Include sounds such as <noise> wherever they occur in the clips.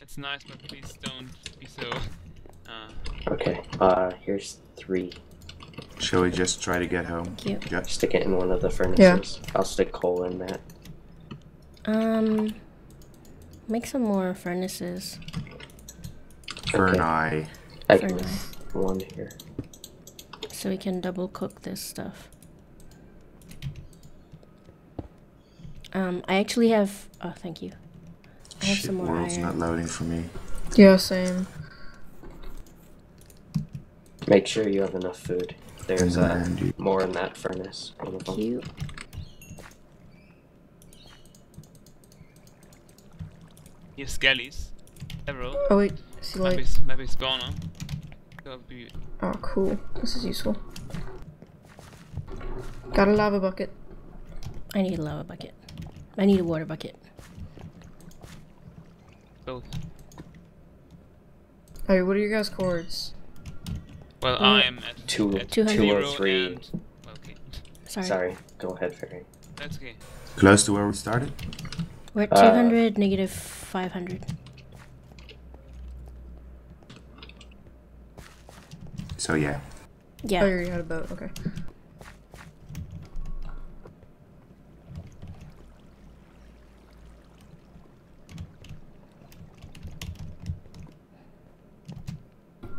It's nice, but please don't be so. Uh, Okay, uh, here's three. Shall we just try to get home? Thank you. Yeah. Stick it in one of the furnaces. Yeah. I'll stick coal in that. Um, make some more furnaces. For an Okay. eye. I For can now. make one here. so we can double cook this stuff. Um, I actually have. Oh, thank you. I have Shit, some more world's iron. not loading for me. Yeah, same. Make sure you have enough food. There's uh, more in that furnace. One of them. Cute. here's skellies. Several. Oh wait, see Maybe, like. s- maybe spawner. That would be. Oh, cool. This is useful. Got a lava bucket. I need a lava bucket. I need a water bucket. Both. Hey, what are your guys' chords? Well, Uh, I am at Two- at 203. zero and- okay. Sorry. Sorry, go ahead, Fairy. That's okay. Close to where we started? We're at Uh, 200, negative 500. So yeah. Yeah. Oh, you already had a boat. Okay.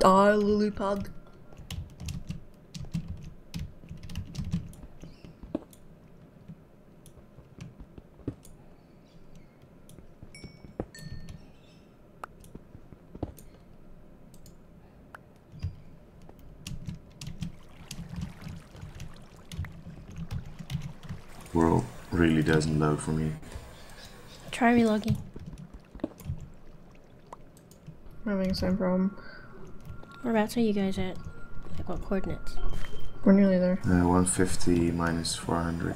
Die, lily pad. World really doesn't load for me. Try relogging. I'm having the same problem. Whereabouts are you guys at? Like what coordinates? We're nearly there. Uh, 150 minus 400.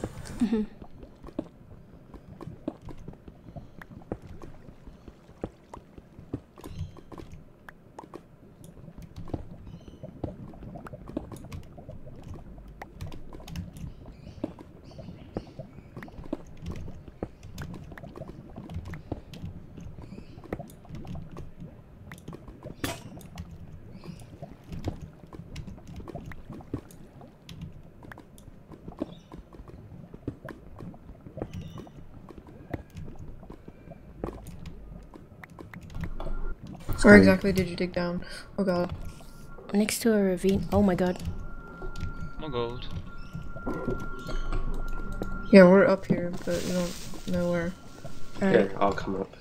Where Okay. exactly did you dig down? Oh god. Next to a ravine. Oh my god. More gold. Yeah, we're up here, but we don't know where. Alright. Here, I'll come up.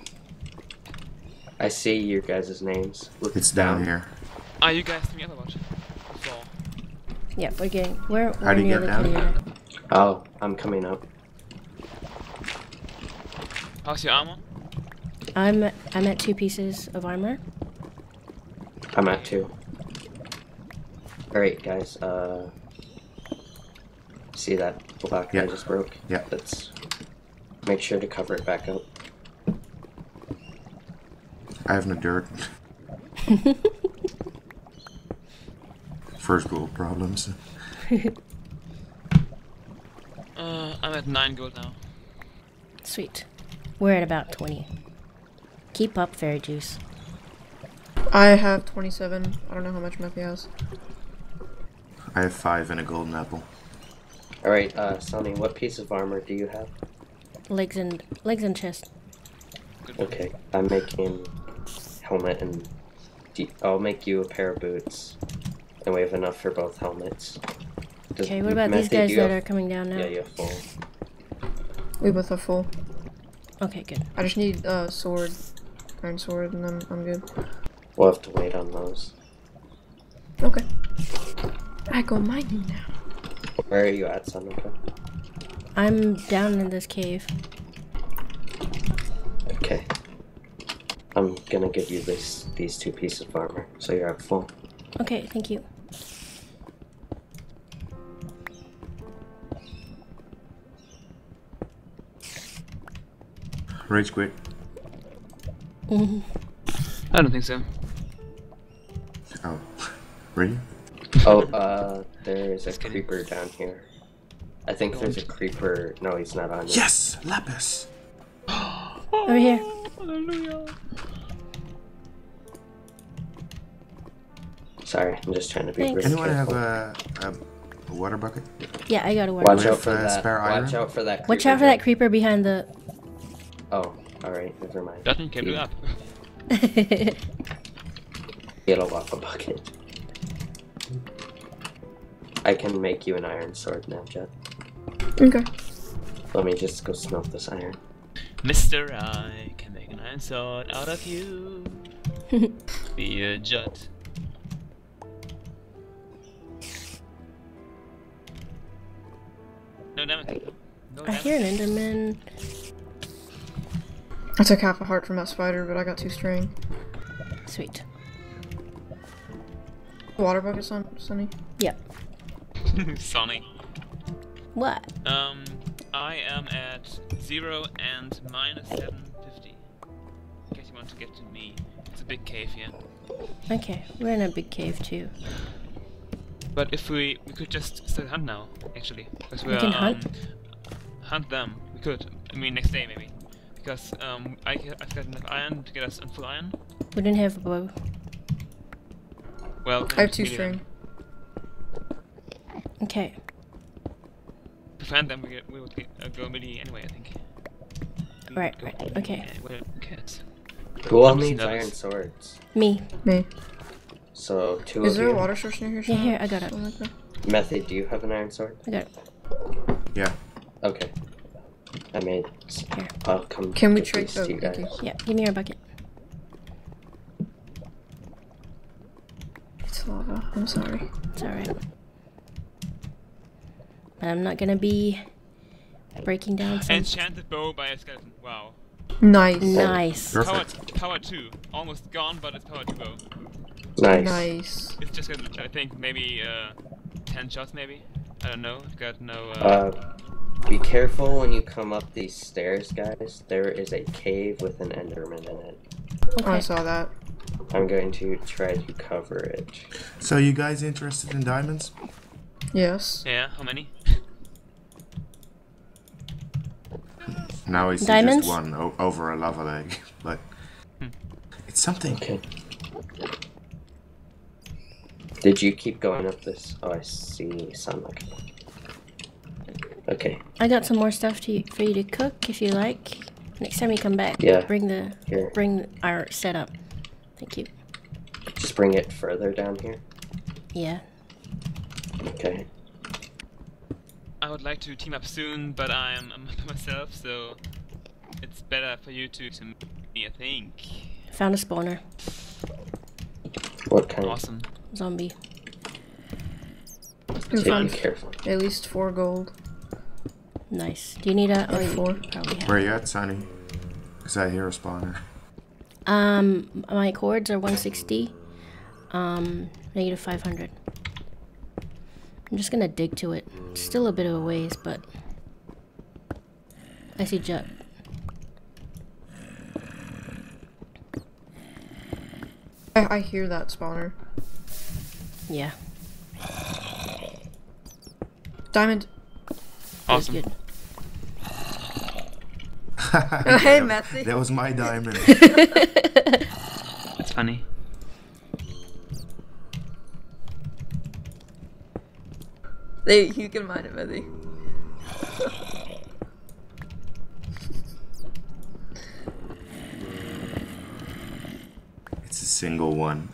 I see your guys' names. Look It's down here. Ah, you guys together watch. So, Yeah, we're getting. We're, How do you get down? clear. Oh, I'm coming up. how's your armor? I'm I'm at two pieces of armor. I'm at two. Alright, guys, uh. See that block Yeah. I just broke? Yeah. Let's make sure to cover it back up. I have no dirt. <laughs> First world problems. Uh, I'm at 9 gold now. Sweet. We're at about 20. Keep up, Fairyjuice. I have 27. I don't know how much Matthew has. I have five and a golden apple. Alright, uh, Sonny, what piece of armor do you have? Legs and legs and chest. Okay, I'm making helmet and I'll make you a pair of boots, and we have enough for both helmets. Does- Okay, what about these guys that have- are coming down now? Yeah, you have full. We both have full. Okay, good. I just need a uh, sword, iron sword, and then I'm good. We'll have to wait on those. Okay. I go mining now. Where are you at, Sonika? I'm down in this cave. Okay. I'm gonna give you this these two pieces of armor, so you're at full. Okay, thank you. Rage quit. I don't think so. Oh, ready? oh, uh, there's a creeper down here. I think there's a creeper. No, he's not on. It. Yes, lapis. <gasps> Over here. Hallelujah. Sorry, I'm just trying to be. Thanks. Anyone careful. have a, a, a, water bucket? Yeah, I got a water. Watch bucket. out for uh, that. Watch iron? out for that. Creeper Watch out for that creeper behind the. Oh alright, never mind. Dutton can do You up. <laughs> Get a lava bucket. I can make you an iron sword now, Jet. Okay. Let me just go smelt this iron. Mister, I can make an iron sword out of you. <laughs> Be a jut. No damage. No I hear an Enderman. I took half a heart from that spider, but I got two string. Sweet. Water bucket, son, Sunny. Yep. <laughs> Sonny. What? Um, I am at zero and minus seven fifty. In case you want to get to me, it's a big cave here. Okay, we're in a big cave too. But if we we could just start hunt now, actually, because We we're can hunt? um, hunt them. We could. I mean, next day maybe, because um, I I've got enough iron to get us on full iron. We didn't have a bow. Well, I have two melee then. string. Okay. To find them, we get, we would get, uh, go melee anyway. I think. We Right, right, okay. anyway. Who cares? Who all needs nervous. iron swords? Me. Me. So two Is of there you. a water source near here? Yeah, here, I got it. Something like that? Methy, do you have an iron sword? I got it. Yeah. Okay. I made. Here. I'll come. Can we get trade? Oh, to you you. guys. Yeah, give me your bucket. It's lava. I'm sorry. It's alright. But I'm not gonna be breaking down some. Enchanted bow by a skeleton. Wow. Nice. Nice. Power, power two. Almost gone, but it's power two bow. Nice. Nice. It's just gonna, I think maybe uh, ten shots maybe. I don't know. I've got no. Uh, Uh, be careful when you come up these stairs, guys. There is a cave with an Enderman in it. Oh, I saw that. I'm going to try to cover it. So you guys interested in diamonds? Yes. yeah. How many? Now I see Diamonds? just one o- over a lava lake, <laughs> but Hmm. it's something. Okay. Did you keep going up this? Oh, I see sunlight. Okay, I got some more stuff to for you to cook if you like. Next time you come back, Yeah. bring the here. bring our setup. Thank you. Just bring it further down here. Yeah. Okay. I would like to team up soon, but I'm, I'm <laughs> by myself, so it's better for you to to me. I think. Found a spawner. What kind? Awesome. Zombie. We be found careful. at least four gold. Nice. Do you need a? Oh, you Four. probably have. Where you at, Sonny? Cause I hear a spawner. Um, my cords are 160. Um, negative 500. I'm just gonna dig to it. It's still a bit of a ways, but I see Jet. I, I hear that spawner. Yeah, Diamond. that's Awesome. Good. Oh, hey, Methy. That was my diamond. That's funny. Hey, you can mind it, Methy. it's a single one.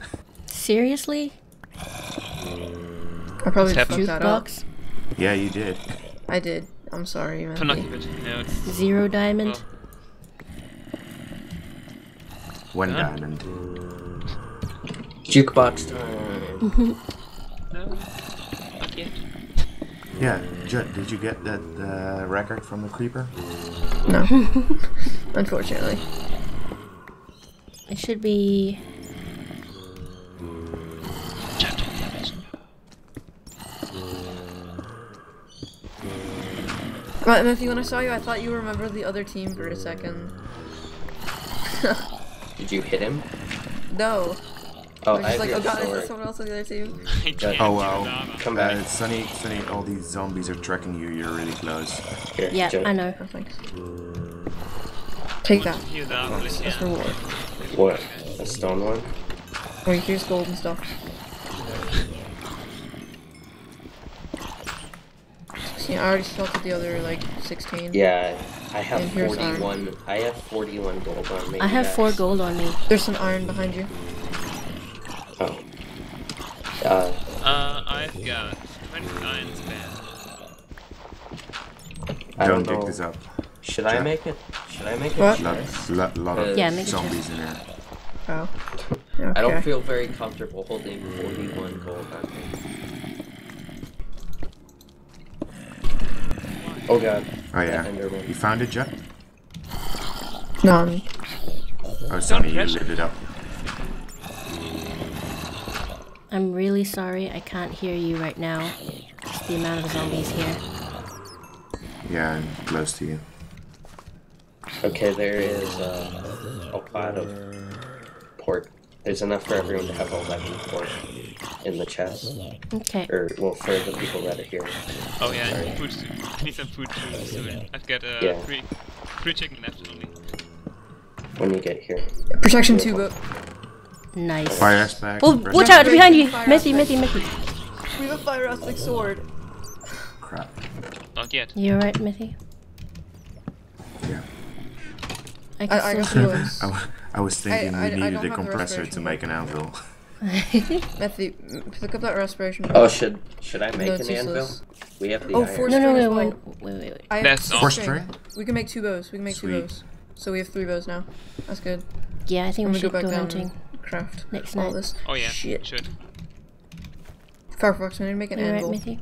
Seriously? I probably What's happened? fucked that up. Jukebox? Yeah, you did. I did. I'm sorry, For not Methy. keep it. You know, it's Zero diamond? One Huh? diamond. Jukebox time. <laughs> no, not yet. Yeah, Judd, did you get that uh, record from the creeper? No. <laughs> Unfortunately. It should be. But Matthew, when I saw you, I thought you were a member of the other team for a second. <laughs> Did you hit him? No. Oh, I was I just like, oh god, is there sword. someone else on the other team? <laughs> Oh wow. lava. Come Uh, back. Sunny, Sunny, all these zombies are tracking you. You're really close. Here, Yeah, Jet. I know. Oh, thanks. Take that. to hear that, please? That's reward. What? A stone one? Or here's gold and stuff. 16. I already salted the other like 16. Yeah, I have And here's iron. 41. I have 41 gold on me. I have four gold on me. There's some iron behind you. Oh. Uh, Uh, I've got 29 spare. I Don't don't dig this up. Should I make it? Should I make it? What? Lot, lot, lot of Yeah, make a zombies in there. Oh. Okay. I don't feel very comfortable holding 41 gold on me. Oh god. Oh yeah. You found it, Jet? None. Oh, Sonny, you pressure. lit it up. I'm really sorry. I can't hear you right now. Just the amount of zombies here. Yeah, I'm close to you. Okay, there is uh, a pot of pork. There's enough for everyone to have all 11 pork in the chest. Okay. Or, well, for the people that are here. Oh yeah, Sorry. food. I need some food too soon. I've got uh, Yeah. three, three chicken left only. When you get here. Protection 2 boat. Nice. Fire aspect. Oh, watch out! Behind you! Fire Mithy, aspect. Mithy, Mithy. We have a fire aspect sword. Crap. Not yet. You alright, Mithy? Yeah. I can I, I still the hear boats. I, w- I was thinking I- I we needed don't a compressor to make an anvil. <laughs> Matthew, pick up that respiration. Oh, should should I make No, an it's anvil? We have the Oh, iron. four No, no, no, wait, wait, wait, wait. I have That's six Four string. string? We can make two bows. We can make Sweet. two bows. So we have three bows now. That's good. Yeah, I think I'm we should go go, down hunting. and craft Next all this. Oh yeah, Shit. should. Firefox, we need to make an You alright, anvil. Mithy?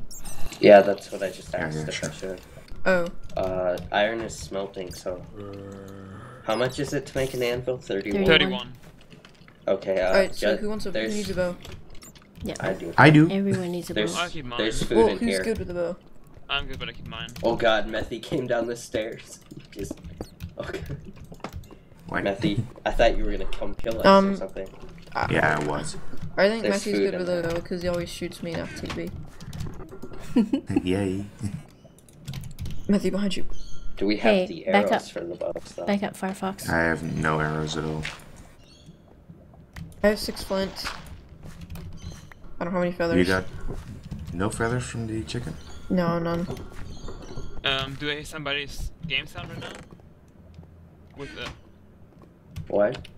Yeah, that's what I just asked yeah, if sure. I should. Oh, Uh, iron is smelting, so. How much is it to make an anvil? 31? 31. Okay, uh, alright. So Jet, who wants a? Who needs a bow? Yeah. I do. I do. Everyone needs a There's, bow. I'll keep mine. there's food Well, in who's here. good with a bow? I'm good, but I keep mine. Oh god, Methy came down the stairs. Just. Okay. Wait. Methy, I thought you were gonna come kill us Um, or something. Yeah, I was. I think There's Matthew's food good with a bow because he always shoots me in FTB. Yay. Matthew behind you. Do we have Hey, the back up. for the bows though? Back up, Firefox. I have no arrows at all. I have six flints. I don't have any feathers. You got no feathers from the chicken? No, none. Um, do I hear somebody's game sound right now? With the What?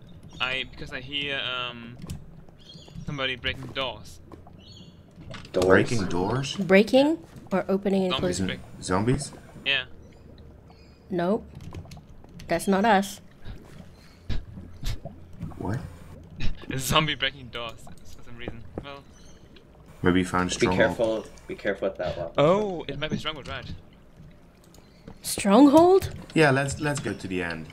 I because I hear um somebody breaking doors. Doors? Breaking doors? Breaking or opening and Zombies closing? break. Zombies? Yeah. Nope. That's not us. What? <laughs> A zombie breaking doors for some reason. Well. Maybe you found a Be careful. Be careful with that one. Oh, it might be Stronghold, right? Stronghold? Yeah, let's let's go to the end.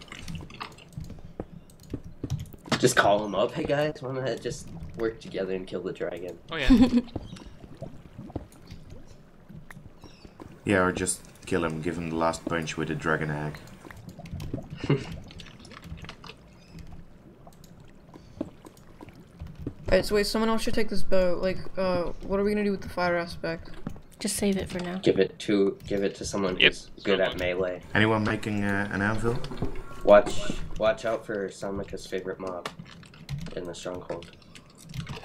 Just call them up. Hey guys, wanna just work together and kill the dragon? Oh yeah. <laughs> Yeah, or just kill him, give him the last punch with a dragon egg. <laughs> Alright, so wait, someone else should take this bow. Like, uh, what are we gonna do with the fire aspect? Just save it for now. Give it to give it to someone Yep, who's good at melee. Anyone making uh, an anvil? Watch watch out for Samika's favorite mob in the stronghold.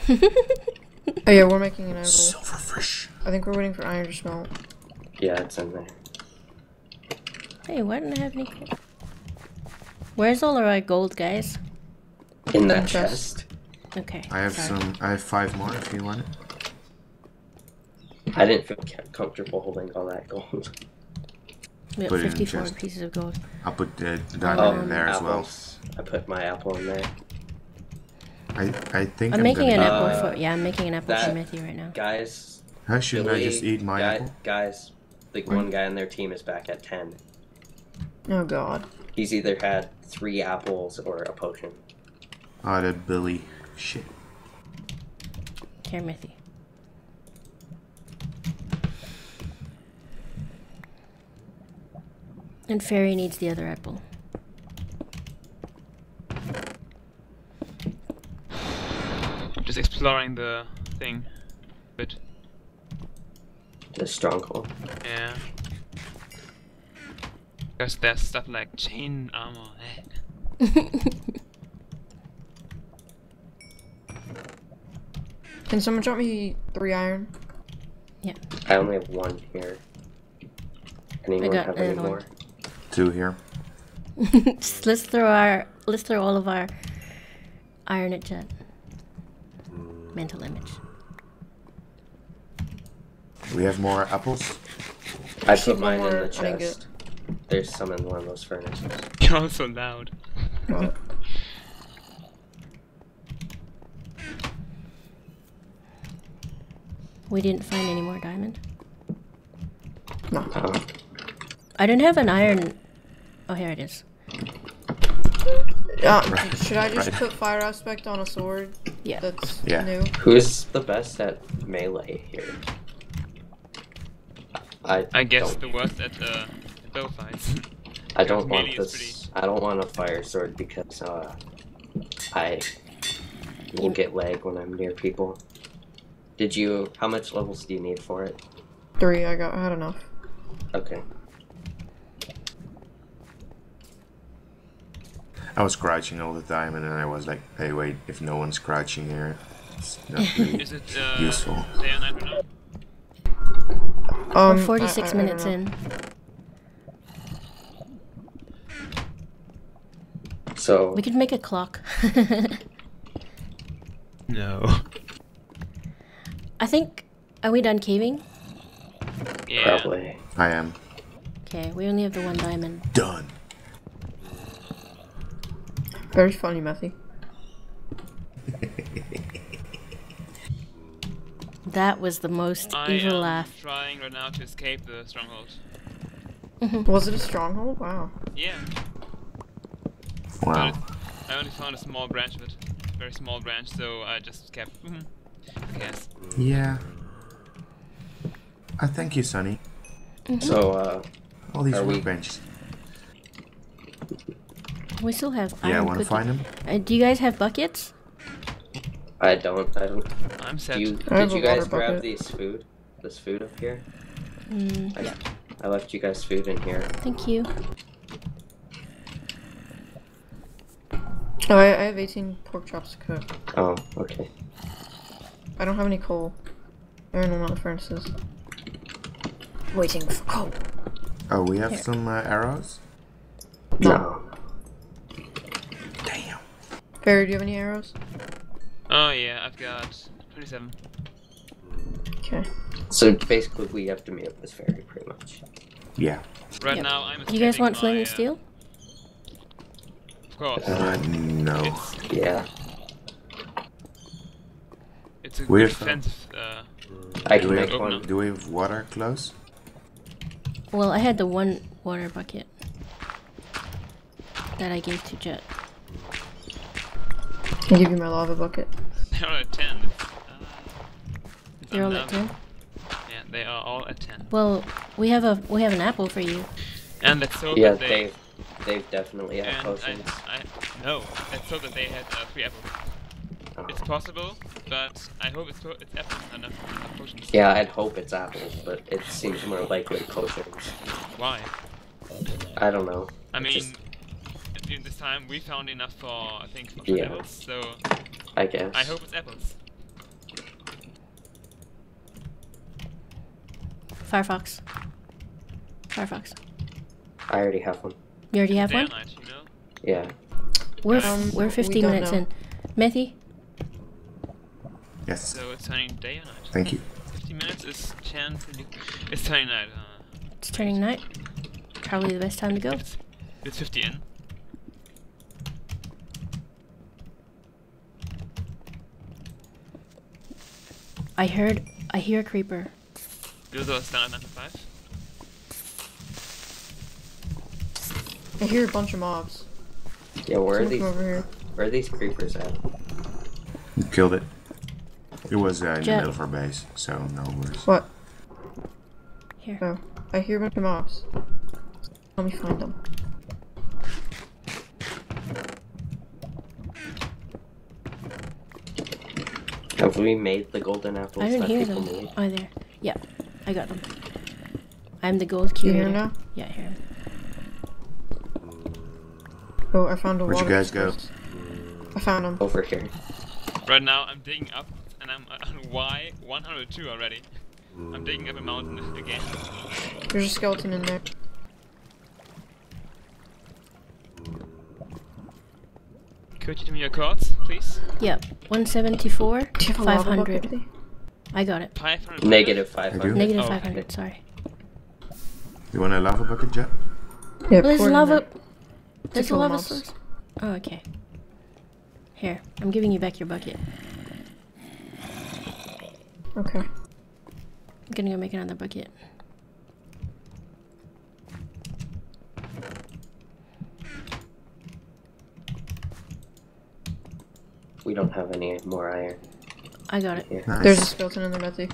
<laughs> Oh yeah, we're making an anvil. Silverfish. I think we're waiting for iron to smelt. Yeah, it's in there. Hey, why didn't I have any gold? Where's all of our gold, guys? In that chest. chest. Okay. I have sorry. some. I have five more if you want it. I didn't feel comfortable holding all that gold. We got Put it in the 54 pieces of gold. I'll put the diamond Um, in there as well. I put my apple in there. I I think I'm I'm, making gonna an apple Uh, for. Yeah, I'm making an apple for Matthew right now. Guys, Huh, shouldn't I just eat my guy- apple? Guys, the What? one guy on their team is back at 10. Oh god. He's either had three apples or a potion. Oh, that Billy. Shit. Here, And Fairy needs the other apple. Just exploring the thing. But The stronghold. yeah. Because there's stuff like chain armor. eh. <laughs> Can someone drop me three iron? Yeah. I only have one here. Anyone got have any another one. Two here. <laughs> Just let's throw our let's throw all of our iron at Jet. Mental image. We have more apples. I Keep put mine in the chest. There's some in one of those furnaces. <laughs> You're so loud. What? We didn't find any more diamond. No. Oh, I don't have an iron. Oh, here it is. Uh, Right. Should I just Right. put fire aspect on a sword Yeah. that's Yeah. new? who's the best at melee here? I I guess don't, the worst at uh, bow fights. <laughs> I don't want melee is this. I don't want a fire sword because uh, I will get lag when I'm near people. Did you? How much levels do you need for it? Three, I got I had enough. Okay. I was crouching all the time, and then I was like, "Hey, wait! If no one's crouching here, it's not <laughs> really Is it uh, useful." day and night right now? Um, We're 46 I- I don't minutes know. in. So We could make a clock. <laughs> No. I think. Are we done caving? Yeah. probably. I am Okay, we only have the one diamond. done. Very funny, Methy. <laughs> That was the most I evil am laugh. trying right now to escape the stronghold. <laughs> Was it a stronghold? Wow. Yeah. Wow. But I only found a small branch of it. Very small branch, so I just kept. Mm, I guess. Yeah. I thank you, Sonny. So uh, All these Are we- workbenches. We still have Yeah, iron want to cooking. find them? Uh, do you guys have buckets? I don't. I don't. I'm set. Do you, I have did a you guys grab bucket. these food? This food up here? Mm, I, yeah. I left you guys food in here. Thank you. Oh, I, I have 18 pork chops to cook. Oh, okay. I don't have any coal. They're in one of the furnaces. Waiting for coal. Oh, we have Here. some uh, arrows. No. Damn. Barry, do you have any arrows? Oh yeah, I've got 27. Okay. So basically, we have to meet up with Fairy, pretty much. Yeah. Right Yep. now, I'm. Do you guys want my, flaming uh, steel? Of course. Uh, no. It's Yeah. it's a Weird good stuff. Uh, I Do can we, make have, one. do we have water close? Well, I had the one water bucket that I gave to Jet. I'll give you my lava bucket. <laughs> they're all at 10. Uh, They're all at 10? Yeah, they are all at 10. Well, we have a we have an apple for you. And let's hope Yeah, that they. they've they've definitely had and I, potions. I, no, I thought that they had uh, three apples. It's possible, but I hope it's, it's apples and not not potions. Yeah, I'd hope it's apples, but it seems more likely potions. Why? I don't know. I It's mean, just- in this time we found enough for I think for Yeah. apples, so I guess. I hope it's apples. Firefox. Firefox. I already have one. You already have Day one? and night, you know. Yeah. We're Um, we're 15 don't minutes know. in. Methy, Yes. So it's turning day or night. Thank you. 50 minutes is chance. It's turning night. Uh, it's turning night. Probably the best time to go. it's, it's 50 in. I heard I hear a creeper. Those are standard 95. I hear a bunch of mobs. Yeah, where are these over here. where are these creepers at? You killed it. It was uh, in the middle of our base, so no worries. What? Here. Oh, I hear a bunch of mobs. Let me find them. Have we made the golden apples I didn't that hear them. need? Oh, there. Yeah, I got them. I'm the gold You curator. hear now? Yeah, I hear him. Oh, I found a Where'd water. Where'd you guys go? I found him. Over here. Right now, I'm digging up, and I'm <laughs> on Y102 already. I'm digging up a mountain again. There's a skeleton in there. Could you give me your cards, please? Yep. 174, 500. I got it. 500? Negative 500. Negative oh, okay. sorry. You want a lava bucket, Jet? Yeah, well, there's lava... There. There's a kill lava mobs. source. Oh, okay. Here, I'm giving you back your bucket. Okay. I'm gonna go make another bucket. We don't have any more iron I got it. here. Nice. There's a skeleton in there, Betsy.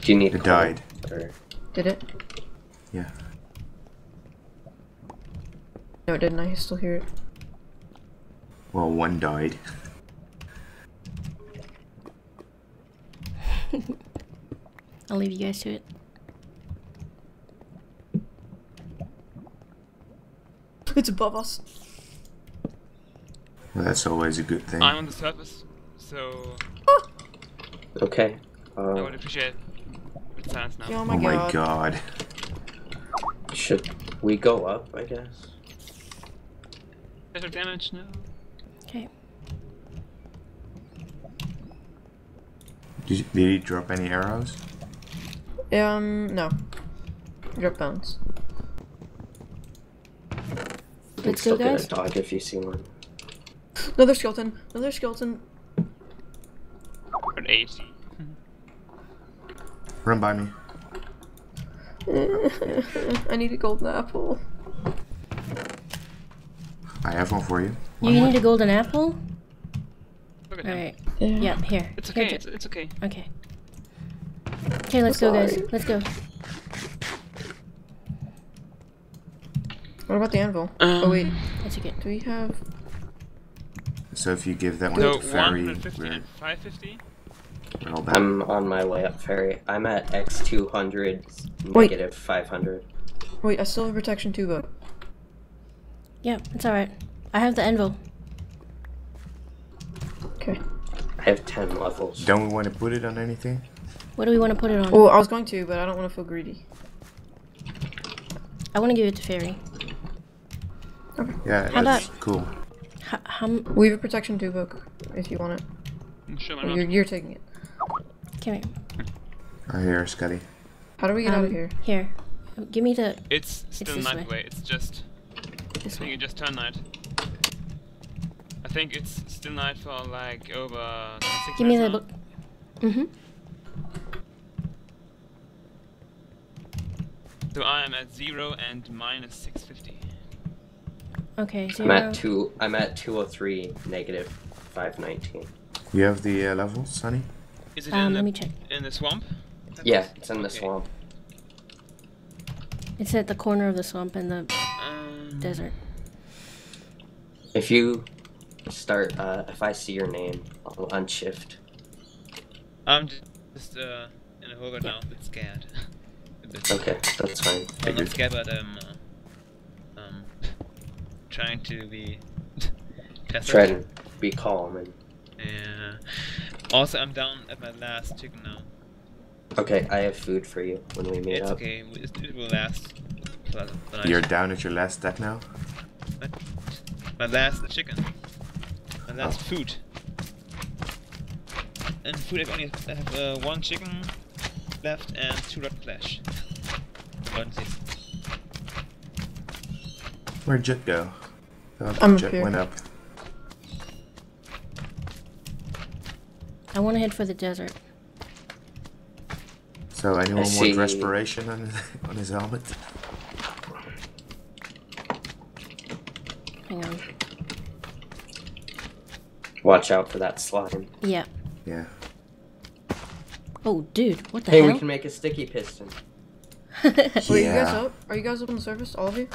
Do you need It coal, died. Or... Did it? Yeah. No, it didn't. I still hear it. Well, one died. <laughs> I'll leave you guys to it. It's above us. Well, that's always a good thing. I'm on the surface, so Okay. I Uh, would appreciate with silence now. Oh my oh my god. god. should we go up, I guess? Special damage? No. Okay. Did, you, did he drop any arrows? Um, no. Drop bones. You Let's still go, get guys. a dog if you see one. Another skeleton. Another skeleton. At 80. Run by me. <laughs> I need a golden apple. I have one for you. You need a golden apple? Look. Alright. Yeah. Yep, here. It's okay, Jo- it's, it's okay. Okay. Okay, let's go, guys. Let's go. What about the anvil? oh wait, Um, That's okay. do we have? So if you give that one So to the fairy, 150 we're, and 550? we're all back. I'm on my way up, Fairy. I'm at X200, negative 500. Wait, I still have protection too, but Yeah, it's alright. I have the anvil. okay. I have 10 levels. Don't we want to put it on anything? What do we want to put it on? Oh, I was going to, but I don't want to feel greedy. I want to give it to Fairy. Okay. Yeah, How that's about- cool. H- how We have a protection two book if you want it. I'm sure why Or not. You're, you're taking it. Come here. I hear Scotty. How do we get out of Um, here? Here. Um, Give me the It's still this night way. away. It's just. I this think way. it just turned night. I think it's still night for like over six Give me the minutes book. Mm-hmm. now. So I am at zero and minus 650. Okay, so I'm at two. I'm at 203, negative 519. You have the uh, levels, Sonny? Is it Um, in, let the, me check. in the swamp? Yeah, it's in the Okay. swamp. It's at the corner of the swamp and the Um, desert. If you start, uh, if I see your name, I'll unshift. I'm just uh, in a hole right now, a bit scared. <laughs> a bit. Okay, that's fine. I'm not scared, but I'm uh, um, trying to be <laughs> passive. Try to be calm and. Yeah. Also, I'm down at my last chicken now. Okay, I have food for you when we meet It's up. okay. we- It it will last. for. You're down at your last stack now? My last the chicken. My last food. And food, I've only I have uh, one chicken left and two rotten flesh. Emergency. Where'd Jet go? Thought I'm Jet here. went up. I want to head for the desert. So anyone see- want respiration on his, on his helmet? Hang on. Watch out for that slime. Yeah. Yeah. Oh, dude, what the hell? Hey, we can make a sticky piston. <laughs> Wait, you guys up? Are you guys up on the surface? All of you?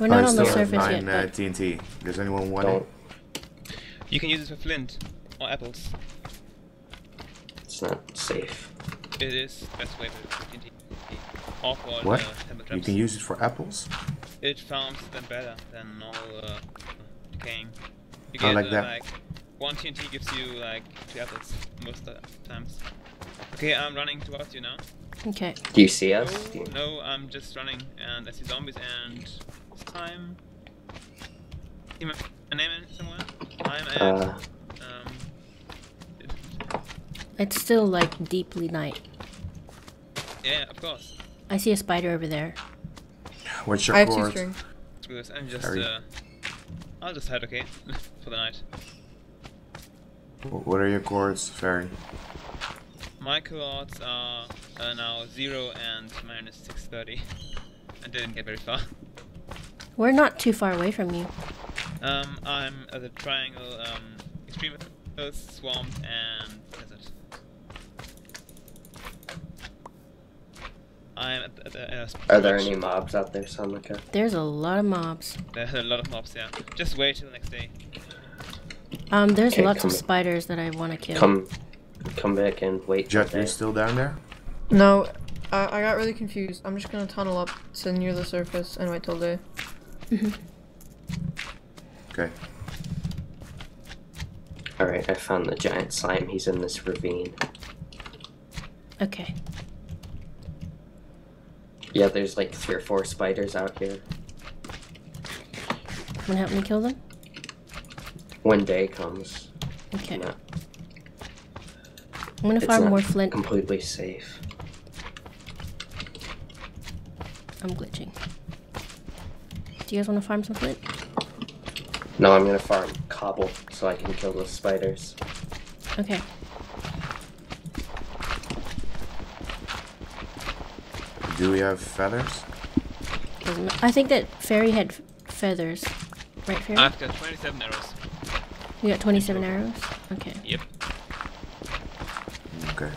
We're not I on the surface nine, yet. uh, but- TNT. Does anyone want Don't. it? You can use it for flint or apples. It's not safe. It is best way for TNT. Or for What? Uh, You can use it for apples? It farms them better than normal uh, decaying. You I like uh, that. like one TNT gives you like two apples most of the times. Okay, I'm running towards you now. Okay. Do you see us? No, no, I'm just running and I see zombies and it's time. See my, my name in somewhere? time at Uh, It's still like deeply night. yeah, of course. I see a spider over there. What's your I have two cord? string. Screw this. I'm just Harry. uh, I'll just hide okay <laughs> for the night. What are your chords, Fairy? My coords are uh, now zero and minus six thirty. I didn't get very far. We're not too far away from you. Um, I'm at the triangle, um, extreme coast, swamp, and desert. I'm at the, at the uh, are there production- any mobs out there, Samaka? There's a lot of mobs. There's a lot of mobs, yeah. Just wait till the next day. Um, there's Okay, lots of come- spiders that I want to kill. Come, come back and wait. Jet, for you day. still down there? No, I, I got really confused. I'm just gonna tunnel up to near the surface and wait till day. Okay. All right, I found the giant slime. He's in this ravine. Okay. Yeah, there's like three or four spiders out here. Wanna help me kill them? When day comes, Okay. not, I'm gonna farm more flint. completely safe. I'm glitching. Do you guys wanna farm some flint? No, I'm gonna farm cobble so I can kill those spiders. Okay. Do we have feathers? I think that fairy had feathers. Right, fairy? I've got 27 arrows. you got 27 arrows? Okay. Yep. Okay.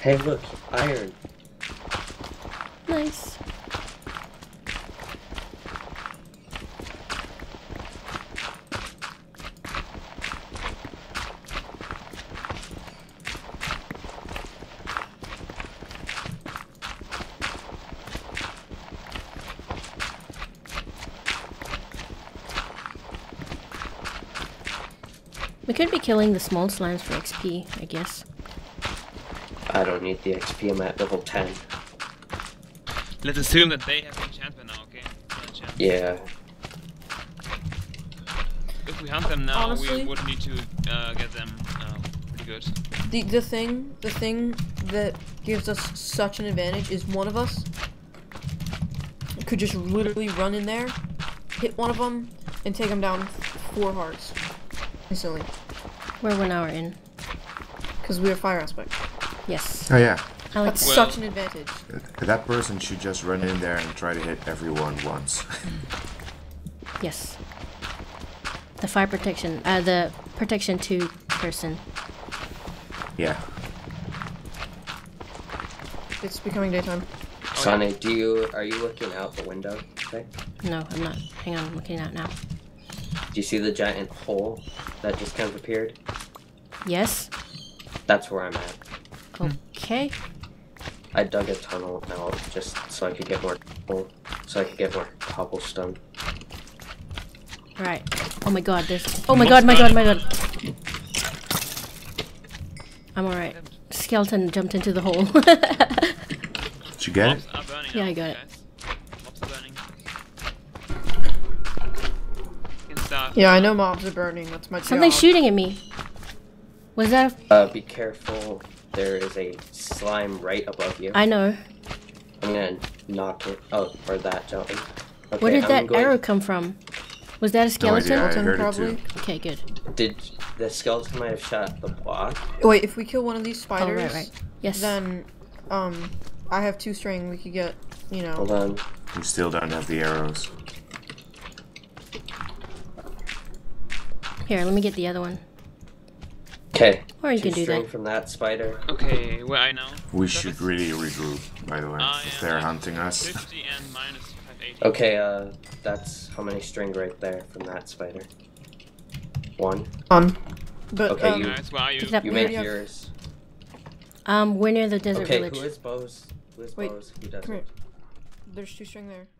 Hey, look, iron. Nice. Could be killing the small slimes for XP, I guess. I don't need the XP. I'm at level 10. Let's assume that they have enchantment now, okay? No enchant. Yeah. If we hunt them now, Honestly- we would need to uh, get them uh, pretty good. The the thing the thing that gives us such an advantage is one of us could just literally run in there, hit one of them, and take them down four hearts instantly We're one hour in. because we're fire aspect. Yes. Oh yeah. I like That's Well- such an advantage. Th- That person should just run in there and try to hit everyone once. <laughs> Yes. The fire protection, uh, the protection to person. yeah. It's becoming daytime. Sonny, do you are you looking out the window? Okay. No, I'm not. Hang on, I'm looking out now. Do you see the giant hole that just kind of appeared? Yes. That's where I'm at. Hmm. Okay. I dug a tunnel out just so I could get more coal, so I could get more cobblestone. Right. Oh my god, there's. Oh my god, my god, my god. I'm alright. Skeleton jumped into the hole. <laughs> Did you get it? Mobs are burning Yeah, I got it. guys. Mobs are burning. You can start. Yeah, I know mobs are burning. That's my Something's job. shooting at me. Was that a. Uh, be careful. There is a slime right above you. I know. I'm gonna knock it. Oh, or that gentleman. Okay, Where did I'm that going- arrow come from? Was that a No skeleton? idea. I Skeleton, heard it probably. too. Okay, good. Did the skeleton might have shot the block? Wait, if we kill one of these Oh, spiders, right, right. Yes. then um, I have two string. We could get, you know. Hold on. We still don't have the arrows. Here, let me get the other one. Okay. Or you two can do string that. from that spider. Okay, where I know. We Travis? should really regroup, by the way, I if am they're at hunting us. 50 and minus 580. Okay, uh, that's how many string right there from that spider? One. Um, but Okay, um, you- Guys, where are you? Pick it up. You made already yours. Um, we're near the desert Okay, village. who is Bose? Who is Wait, Bose? Who does come it? There's two string there. I already have.